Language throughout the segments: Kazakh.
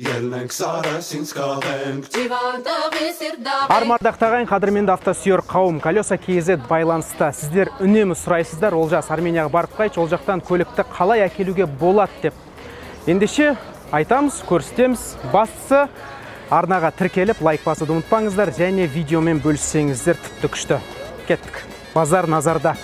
Vengt. армардақтағайн ағайын қадірменді автосүйер қауым колеса kz байланыста сіздер үнемі сұрайсыздар олжас арменияға барып қайтшы ол жақтан көлікті қалай әкелуге болады деп. Ендеше айтамыз көрсетеміз бастысы арнаға тіркеліп лайк басуды ұмытпаңыздар және видеомен бөліссеңіздер тіпті күшті. Кеттік. Базар назарда.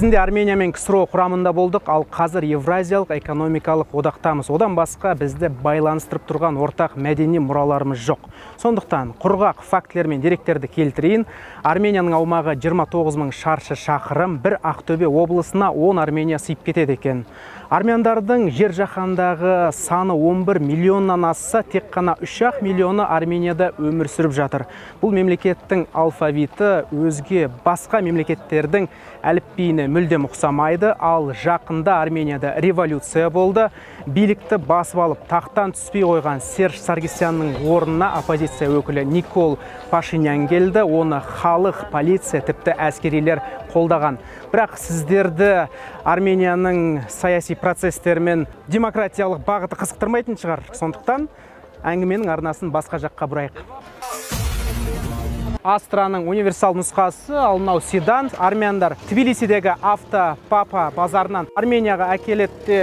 Кезінде армения мен ксро құрамында болдық. Ал қазір евразиялық экономикалық одақтамыз. Одан басқа бізді байланыстырып тұрған ортақ мәдени мұраларымыз жоқ. Сондықтан құрғақ фактілер мен деректерді келтірейін. Арменияның аумағы 29 мың шаршы шақырым бір ақтөбе облысына 10 армения сыйып кетеді екен. Армяндардың жер жаһандағы саны 11 миллионнан асса тек қана 3-ақ миллионы арменияда өмір сүріп жатыр. Бұл мемлекеттің алфавиті өзге басқа мемлекеттердің әліпбиіне мүлдем ұқсамайды. Ал жақында арменияда революция болды. Билікті басып алып тақтан түспей қойған серж саргисянның орнына оппозиция өкілі никол пашинян келді. Оны халық полиция тіпті әскерилер қолдаған. Бірақ сіздерді арменияның саяси процестері мен демократиялық бағыты қызықтырмайтын шығар. Сондықтан әңгіменің арнасын басқа жаққа бұрайық. Астраның универсал нұсқасы ал мынау седан. Армяндар тбилисидегі авто папа базарынан арменияға әкеледі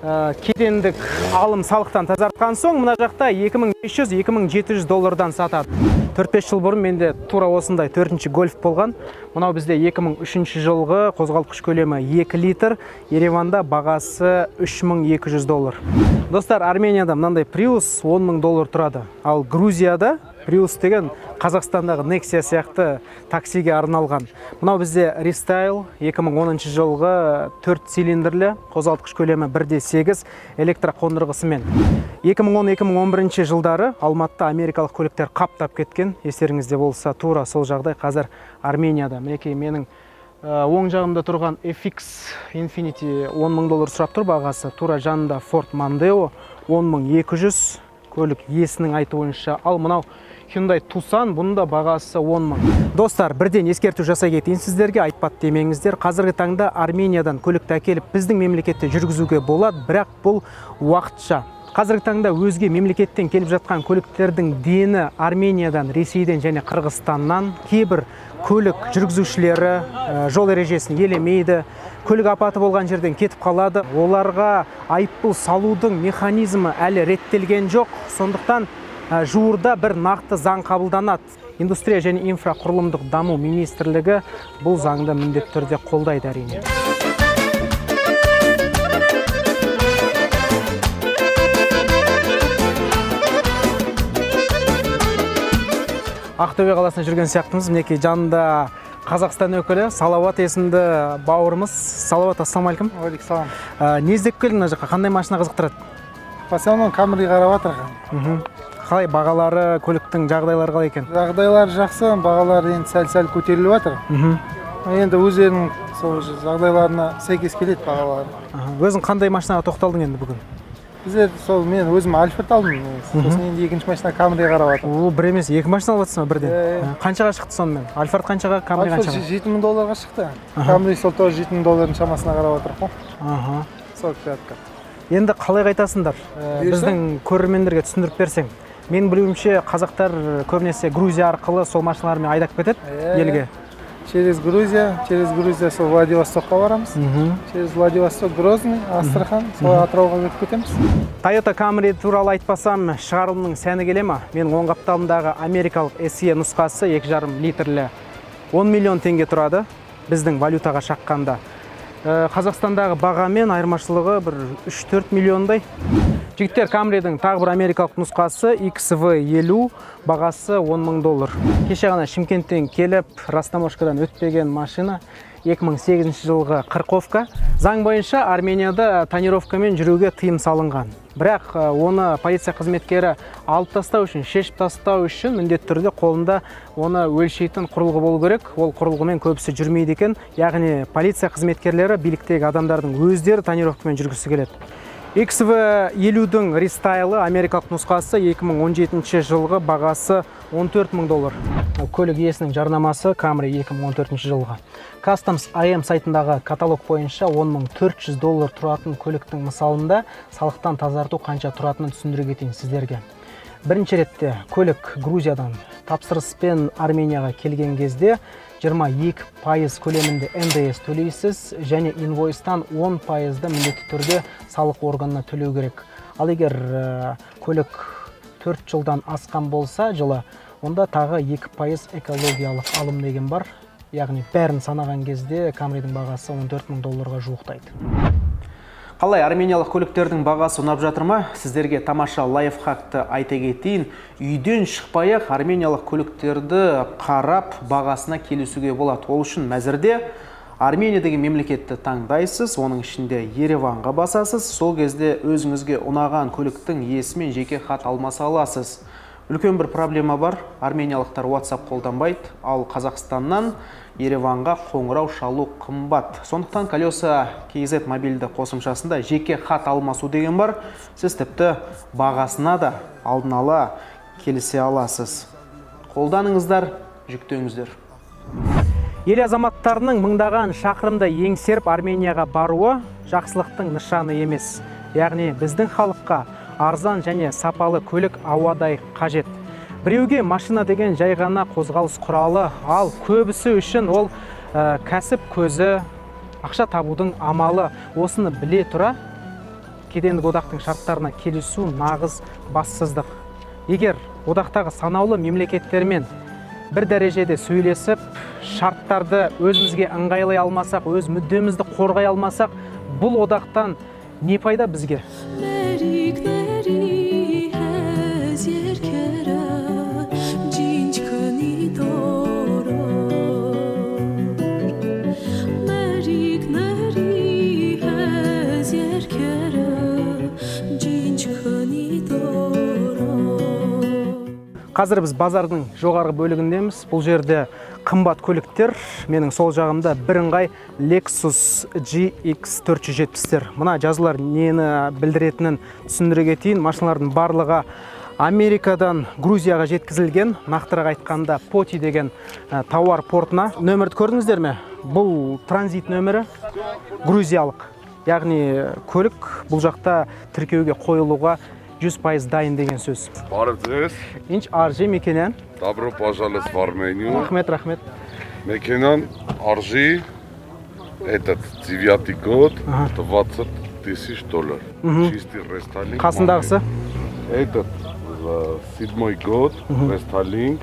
кедендік алым салықтан тазартқан соң мына жақта 2500-2700 доллардан сатады. 4-5 жыл бұрын менде тура осындай төртінші гольф болған. Мынау бізде 2003 жылғы қозғалтқыш көлемі 2 литр ереванда бағасы 3200 доллар. Достар арменияда мынандай приус 10 мың доллар тұрады. Ал грузияда приус деген қазақстандағы нексия сияқты таксиге арналған. Мынау бізде рестайл 2010 жылғы 4 цилиндрлі қозғалтқыш көлемі 1.8 электро қондырғысымен. 2010-2011 жылдары алматыда америкалық көліктер қаптап кеткен. Естеріңізде болса тура сол жағдай қазір арменияда. Мінекей менің ә, оң жағымда тұрған FX Infinity 10 мың доллар сұрап тұр бағасы. Тура жанында Ford Mondeo 10200 көлік иесінің айтуынша ал мынау Hyundai Tucson бұның да бағасы 10 мың. Достар бірден ескерту жасай кетейін сіздерге айтпат демеңіздер. Қазіргі таңда армениядан көлікті әкеліп біздің мемлекетте жүргізуге болады бірақ бұл уақытша. Қазіргі таңда өзге мемлекеттен келіп жатқан көліктердің дені армениядан ресейден және қырғызстаннан кейбір көлік жүргізушілері жол ережесін елемейді. Көлік апаты болған жерден кетіп қалады. Оларға айыппұл салудың механизмі әлі реттелген жоқ. Сондықтан жуырда бір нақты заң қабылданады. Индустрия және инфрақұрылымдық даму министрлігі бұл заңды міндетті түрде қолдайды әрине. Ақтөбе қаласында жүрген сияқтымыз. Мінекей жанында қазақстан өкілі салауат есімді бауырымыз салауат ассалаумағалейкум. Алейкум ә, не іздеп келдің мына жаққа қандай машина қызықтырады? В основном Камри қарап жатыр. қалай бағалары көліктің жағдайлары қалай екен? Жағдайлары жақсы, бағалары енді сәл-сәл көтеріліп жатыр. Енді өздерінің сол жағдайларына сәйкес келеді бағалары. Өзің қандай машинаға тоқталдың енді бүгін? Біздер сол мен өзім Альфред алдым. Сосын енді екінші машина Камри қарап жатыр. о бір емес екі машина алып жатрсың ба бірден? Қаншаға шықты сонымен? Альфард қаншаға камри қаншаға? жеті мың долларға шықты. Камри сол тоже жеті мың доллардың шамасына қарап жатыр ғой. аха. Сорок пятка. енді қалай қайтасыңдар? Біздің көрермендерге түсіндіріп берсең. Менің білуімше қазақтар көбінесе грузия арқылы сол машиналармен айдап кетеді елге. Через Грузия, через Грузия сол Владивостокқа барамыз. Через Владивосток, Грозный, Астрахан, солай Атырауға кетіп кетеміз. Toyota Camry туралы айтпасам шығарылымның сәні келе ма? Менің оң қапталымдағы америкалық SE нұсқасы 2,5 литрлі 10 миллион теңге тұрады. Біздің валютаға шаққанда. Қазақстандағы бағамен айырмашылығы бір 3-4 миллиондай. Жігіттер Camryдің тағы бір америкалық нұсқасы XV50 бағасы 10 мың доллар. Кеше ғана шымкенттен келіп растаможкадан өтпеген машина 2008 жылғы қырқовка заң бойынша арменияда тонировкамен жүруге тыйым салынған. Бірақ ә, оны полиция қызметкері алып тастау үшін шешіп тастау үшін міндетті түрде қолында оны өлшейтін құрылғы болу керек. Ол құрылғымен көбісі жүрмейді екен. Яғни полиция қызметкерлері биліктегі адамдардың өздері тонировкамен жүргісі келеді. XV50-дің рестайлы америкалық нұсқасы 2017 жылғы бағасы 14 мың доллар. Көлік иесінің жарнамасы Camry 2014 жылғы. Customs IM сайтындағы каталог бойынша 10400 доллар тұратын көліктің мысалында салықтан тазарту қанша тұратынын түсіндіре кетейін сіздерге. Бірінші ретте көлік Грузиядан тапсырыспен Арменияға келген кезде 22 пайыз көлемінде НДС төлейсіз және инвойстан 10 пайызды міндетті түрде салық органына төлеу керек. Ал егер ә, көлік 4 жылдан асқан болса жылы онда тағы 2 пайыз экологиялық алым деген бар. Яғни бәрін санаған кезде камридің бағасы 14 мың долларға жуықтайды. Қалай армениялық көліктердің бағасы ұнап жатыр ма? Сіздерге тамаша лайфхакты айта кетейін. Үйден шықпай ақ армениялық көліктерді қарап бағасына келісуге болады. Ол үшін мәзірде армения деген мемлекетті таңдайсыз оның ішінде ереванға басасыз. Сол кезде өзіңізге ұнаған көліктің иесімен жеке хат алмаса аласыз. Үлкен бір проблема бар. Армениялықтар WhatsApp қолданбайды ал қазақстаннан ереванға қоңырау шалу қымбат. Сондықтан колеса kz мобильді қосымшасында жеке хат алмасу деген бар. Сіз тіпті бағасына да алдын ала келісе аласыз. Қолданыңыздар жүктеңіздер. Ел азаматтарының мыңдаған шақырымды еңсеріп арменияға баруы жақсылықтың нышаны емес. Яғни біздің халыққа арзан және сапалы көлік ауадай қажет. Біреуге машина деген жай ғана қозғалыс құралы ал көбісі үшін ол ә, кәсіп көзі ақша табудың амалы. Осыны біле тұра кедендік одақтың шарттарына келісу нағыз бассыздық. Егер одақтағы санаулы мемлекеттермен бір дәрежеде сөйлесіп шарттарды өзімізге ыңғайлай алмасақ өз мүддемізді қорғай алмасақ бұл одақтан не пайда бізге? Қазір біз базардың жоғарғы бөлігіндеміз. Бұл жерде қымбат көліктер менің сол жағымда бірыңғай Lexus GX 470-тер мына жазулар нені білдіретінін түсіндіре кетейін. Машиналардың барлығы Америкадан Грузияға жеткізілген. Нақтырақ айтқанда Поти деген ә, тауар портына. Нөмірді көрдіңіздер ме? Бұл транзит нөмірі грузиялық. Яғни көлік бұл жақта тіркеуге қойылуға 100% дайын деген сөз Բարև ձեզ, Ինչ արժի մեքենան։ добро пожаловать в Армению. Ռախմետ, ռախմետ։ Մեքենան արժի этот девятый год, Ага. 20 тысяч долларов. Чистый рестайлинг. Қасындағысы Этот э, седьмой год, рестайлинг.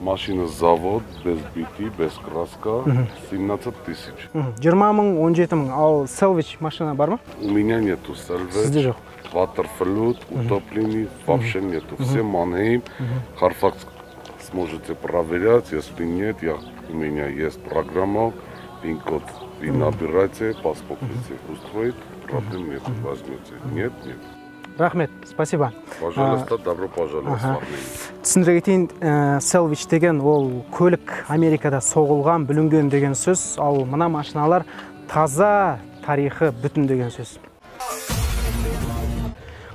Машина завод, без бити, без краска, 17 тысяч. 20 мың 17 мың ал селвич машина бар ма? У меня нету сізде сальвеч, жоқ ватерфлют, утоплений, вообще нету. Все манейм, Харфакс сможете проверять, если нет, я, у меня есть программа, пин-код, вы набираете, посмотрите, устроит, проблем нет, возьмете. Нет, нет. рахмет спасибо. Пожалуйста, добро пожаловать. Түсіндіре кетейін. Ә, селвич деген ол көлік америкада соғылған бүлінген деген сөз. Ал мына машиналар таза тарихы бүтін деген сөз.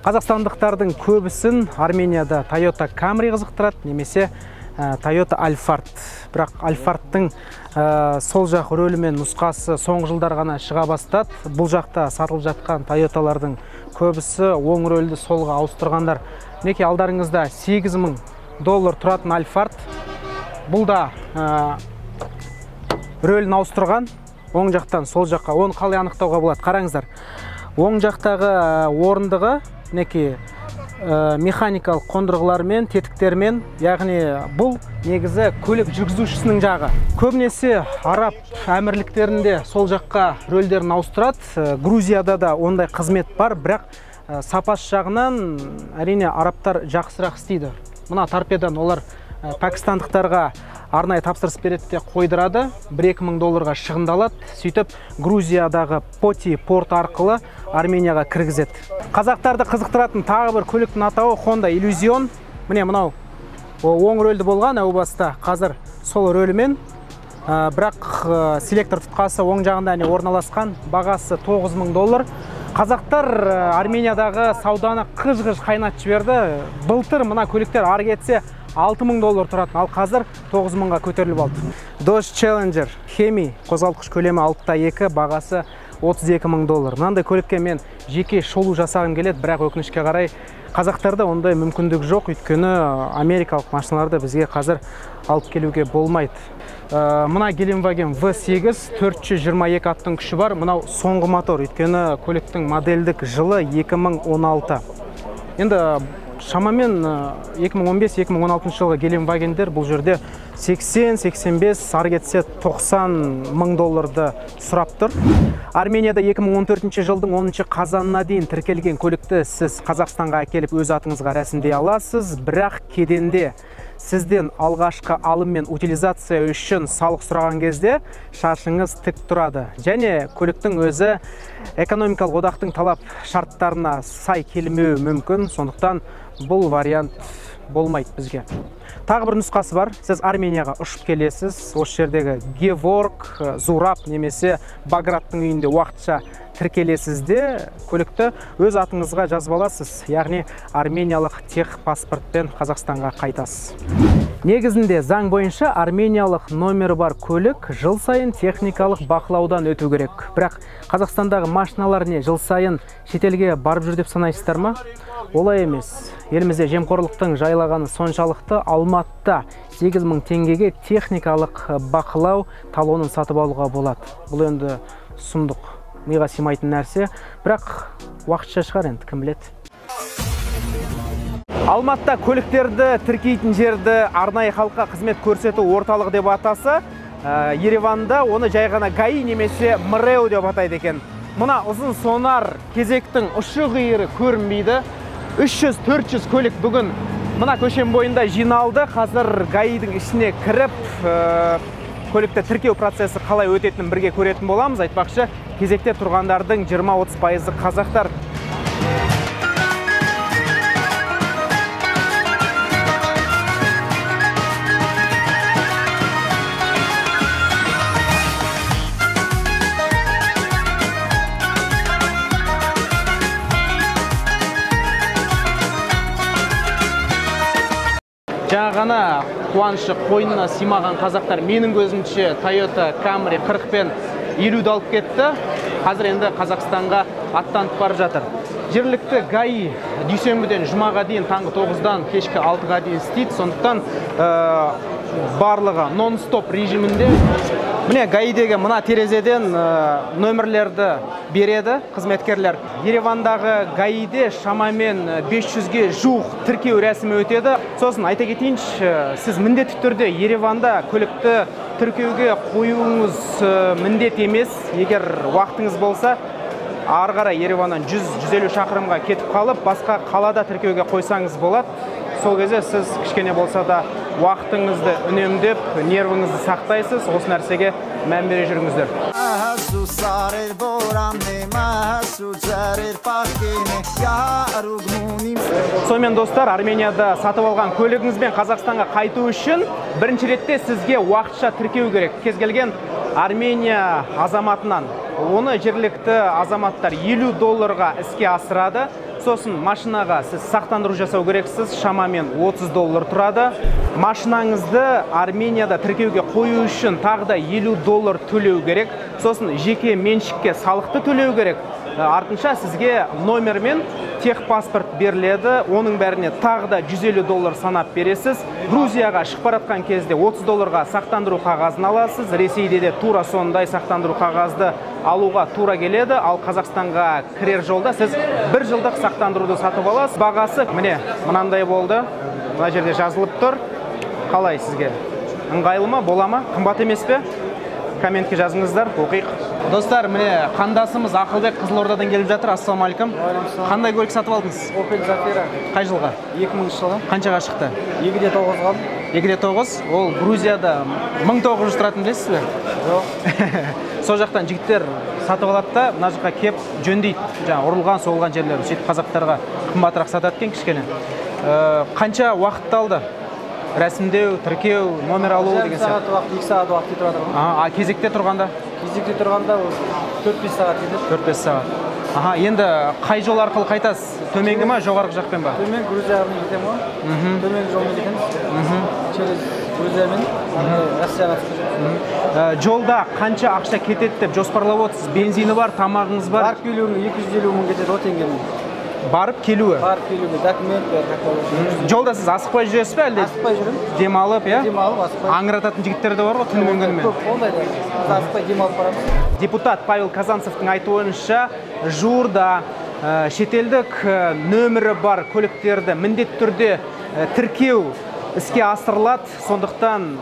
Қазақстандықтардың көбісін арменияда Toyota Camry қызықтырады немесе ә, Toyota Alphard. Бірақ Alphardтың ә, сол жақ рөлі мен нұсқасы соңғы жылдар ғана шыға бастады. Бұл жақта сатылып жатқан Toyotалардың көбісі оң рөлді солға ауыстырғандар. Мінекей алдарыңызда 8000 доллар тұратын Alphard бұл да ә, рөлін ауыстырған. Оң жақтан сол жаққа оны қалай анықтауға болады қараңыздар. Оң жақтағы орындығы мінекей ә, механикалық қондырғылармен тетіктермен яғни бұл негізі көлік жүргізушісінің жағы. Көбінесе араб әмірліктерінде сол жаққа рөлдерін ауыстырады. Грузияда да ондай қызмет бар бірақ ә, сапасы жағынан әрине арабтар жақсырақ істейді. Мына торпедан олар ә, пәкістандықтарға арнайы тапсырыс береді де қойдырады. 1-2 мың долларға шығындалады сөйтіп грузиядағы поти порт арқылы арменияға кіргізеді. Қазақтарды қызықтыратын тағы бір көліктің атауы honda иллюзион міне мынау оң рөлді болған әу баста қазір сол рөлімен ә, бірақ ә, селектор тұтқасы оң жағында не орналасқан. Бағасы 9000 доллар. Қазақтар ә, армениядағы сауданы қыж-қыж қайнатып жіберді. Былтыр мына көліктер ары кетсе 6000 доллар тұратын. Ал қазір 9000-ға көтеріліп алды. Dodge Challenger хеми қозғалтқыш көлемі 6.2 бағасы 32 мың доллар. Мынандай көлікке мен жеке шолу жасағым келеді бірақ өкінішке қарай қазақтарда ондай мүмкіндік жоқ. Өйткені америкалық машиналарды бізге қазір алып келуге болмайды. Ә, мына Gelenwagen V8 422 аттың күші бар. Мынау соңғы мотор өйткені көліктің модельдік жылы 2016 енді шамамен ә, 2015-2016 жылғы Gelenwagenдер бұл жерде 80-85 ары кетсе 90 мың долларды сұрап тұр. Арменияда 2014 жылдың 10 қазанына дейін тіркелген көлікті сіз қазақстанға әкеліп өз атыңызға рәсімдей аласыз. Бірақ кеденде сізден алғашқы алым мен утилизация үшін салық сұраған кезде шашыңыз тік тұрады. Және көліктің өзі экономикалық одақтың талап шарттарына сай келмеуі мүмкін. Сондықтан бұл вариант болмайды бізге. Тағы бір нұсқасы бар. Сіз арменияға ұшып келесіз. Осы жердегі геворг зураб немесе баградтың үйінде уақытша тіркелесіз де көлікті өз атыңызға жазып аласыз. Яғни армениялық тех паспортпен қазақстанға қайтасыз. Негізінде заң бойынша армениялық номері бар көлік жыл сайын техникалық бақылаудан өту керек. Бірақ қазақстандағы машиналар не жыл сайын шетелге барып жүр деп санайсыздар ма? Олай емес. Елімізде жемқорлықтың жайлағаны соншалықты алматыда 8000 теңгеге техникалық бақылау талонын сатып алуға болады. Бұл енді сұмдық. Миға сыймайтын нәрсе. Бірақ уақытша шығар енді кім біледі. Алматыда көліктерді тіркейтін жерді арнайы халыққа қызмет көрсету орталығы деп атаса ә, ереванда оны жай ғана гаи немесе мрео деп атайды екен. Мына ұзын сонар кезектің ұшы қиыры көрінбейді. 300-400 көлік бүгін мына көшем бойында жиналды. Қазір гаидің ішіне кіріп ә, көлікті тіркеу процесі қалай өтетінін бірге көретін боламыз. Айтпақшы кезекте тұрғандардың 20-30 пайызы қазақтар. Жаңа ғана қуанышы қойнына сыймаған қазақтар. Менің көзімше Toyota Camry 40 пен 50-ді алып кетті. Қазір енді қазақстанға аттанып барып жатыр. Жергілікті гаи дүйсенбіден жұмаға дейін таңғы 9-дан кешкі 6-ға дейін істейді. Сондықтан ә, барлығы нон стоп режимінде міне гаидегі мына терезеден ә, нөмірлерді береді қызметкерлер. Еревандағы гаиде шамамен 500-ге жуық тіркеу рәсімі өтеді. Сосын айта кетейінші сіз міндетті түрде ереванда көлікті тіркеуге қоюыңыз ә, міндет емес. Егер уақытыңыз болса ары қарай ереваннан 100-150 шақырымға кетіп қалып басқа қалада тіркеуге қойсаңыз болады. Сол кезде сіз кішкене болса да уақытыңызды үнемдеп нервіңізді сақтайсыз. Осы нәрсеге мән бере жүріңіздер сонымен достар арменияда сатып алған көлігіңізбен қазақстанға қайту үшін бірінші ретте сізге уақытша тіркеу керек. Кез келген армения азаматынан оны жергілікті азаматтар 50 долларға іске асырады. Сосын машинаға сіз сақтандыру жасау керексіз шамамен 30 доллар тұрады. Машинаңызды арменияда тіркеуге қою үшін тағы да 50 доллар төлеу керек. Сосын жеке меншікке салықты төлеу керек. Артынша сізге номер мен техпаспорт беріледі оның бәріне тағы да 150 доллар санап бересіз. Грузияға шығып жатқан кезде 30 долларға сақтандыру қағазын аласыз. Ресейде де тура сондай сақтандыру қағазды алуға тура келеді. Ал қазақстанға кірер жолда сіз бір жылдық сақтандыруды сатып аласыз. Бағасы міне мынандай болды. Мына жерде жазылып тұр. Қалай сізге? Ыңғайлы ма? Бола ма? Қымбат емес пе? Комментке жазыңыздар. Оқиық. Достар міне қандасымыз ақылбек қызылордадан келіп жатыр. Ассалаумағалейкум қандай көлік сатып алдыңыз? Опель зафира қай жылғы? 2000 жылғы қаншаға шықты? Екі де тоғыз қалды екі де тоғыз. Ол грузияда мың тоғыз жүз тұратын білесіз бе жоқ. Сол жақтан жігіттер сатып алады да мына жаққа келіп жөндейді. Жаңағы ұрылған соғылған жерлер. Сөйтіп қазақтарға қымбатырақ сатады екен кішкене. Э, қанша уақытты алды? Рәсімдеу тіркеу номер алу деген сағат сияқты. уақыт екі сағат уақыт кетіп жатыр ғой. Кезекте тұрғанда? Кезекте тұрғанда ол төрт бес сағат кетеді төрт бес сағат. Аха енді қай жол арқылы қайтасыз? Төменгі ма жоғарғы жақпен ба? Төмен грузиямен кетемін ғой төменгі жолмен кетеміз через грузиямен россияға Э, жолда қанша ақша кетеді деп жоспарлап отырсыз? Бензині бар тамағыңыз бар? Барып келуің екі жүз елу мың кетеді ғой теңгемен барып келуі. Барып келуге документ бәрі как положено жолда сіз асықпай жүресіз бе әлде? Асықпай жүремін. Демалып иә? Демалып асықпай аңырататын жігіттер де бар ғой түнімен күнімен көп ондай біз асықпай демалып барамыз. Депутат павел казанцевтың айтуынша жуырда ә, шетелдік ә, нөмірі бар көліктерді міндетті түрде ә, тіркеу іске асырылады. Сондықтан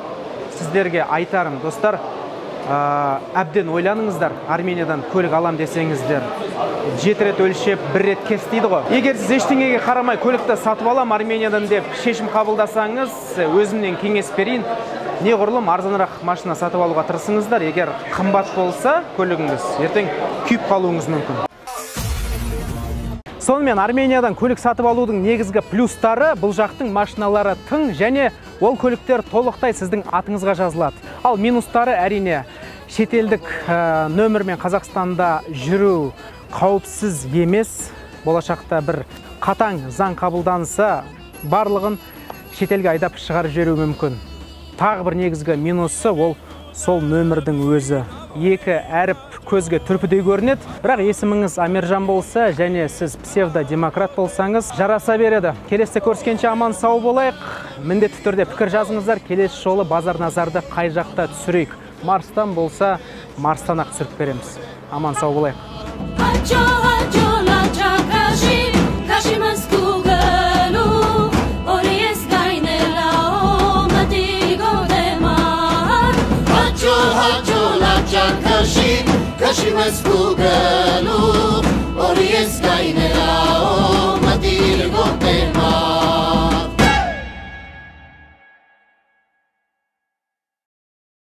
сіздерге айтарым достар әбден ойланыңыздар армениядан көлік алам десеңіздер. Жеті рет өлшеп бір рет кес дейді ғой. Егер сіз ештеңеге қарамай көлікті сатып алам армениядан деп шешім қабылдасаңыз өзімнен кеңес берейін. Неғұрлым арзанырақ машина сатып алуға тырысыңыздар. Егер қымбат болса көлігіңіз ертең күйіп қалуыңыз мүмкін. Сонымен армениядан көлік сатып алудың негізгі плюстары бұл жақтың машиналары тың және ол көліктер толықтай сіздің атыңызға жазылады. Ал минустары әрине шетелдік ә, нөмірмен қазақстанда жүру қауіпсіз емес. Болашақта бір қатаң заң қабылданса барлығын шетелге айдап шығарып жіберуі мүмкін. Тағы бір негізгі минусы ол сол нөмірдің өзі. Екі әріп көзге түрпідей көрінеді. Бірақ есіміңіз амиржан болса және сіз псевдодемократ болсаңыз жараса береді. Келесіде көріскенше аман сау болайық. Міндетті түрде пікір жазыңыздар. Келесі жолы базар назарды қай жақта түсірейік. Марстан болса марстан ақ түсіріп береміз. Аман сау болайық. Zaprosiłaś z Google Orieska i Nela O Matilgo Tema